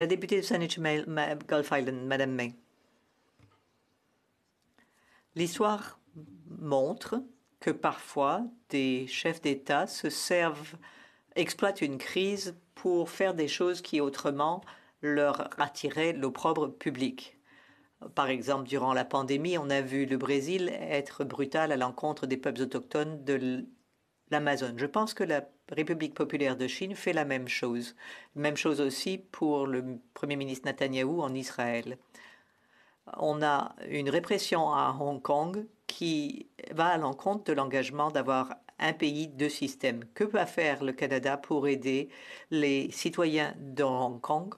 La députée de Saanich Gulf Island, Madame May. L'histoire montre que parfois des chefs d'État se servent, exploitent une crise pour faire des choses qui autrement leur attiraient l'opprobre public. Par exemple, durant la pandémie, on a vu le Brésil être brutal à l'encontre des peuples autochtones de Je pense que la République populaire de Chine fait la même chose. Même chose aussi pour le Premier ministre Netanyahou en Israël. On a une répression à Hong Kong qui va à l'encontre de l'engagement d'avoir un pays, deux systèmes. Que va faire le Canada pour aider les citoyens de Hong Kong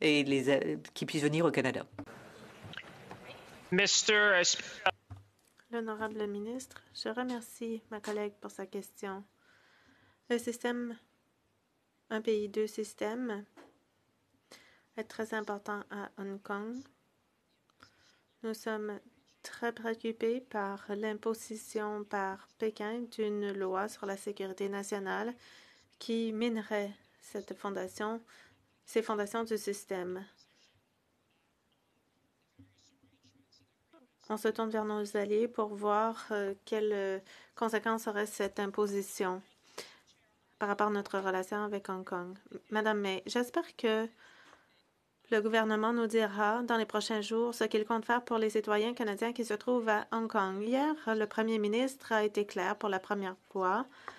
et euh, qui puissent venir au Canada? L'honorable ministre, je remercie ma collègue pour sa question. Le système un pays, deux systèmes est très important à Hong Kong. Nous sommes très préoccupés par l'imposition par Pékin d'une loi sur la sécurité nationale qui minerait cette fondation, ces fondations du système. On se tourne vers nos alliés pour voir euh, quelles conséquences aurait cette imposition par rapport à notre relation avec Hong Kong. Madame May, j'espère que le gouvernement nous dira dans les prochains jours ce qu'il compte faire pour les citoyens canadiens qui se trouvent à Hong Kong. Hier, le premier ministre a été clair pour la première fois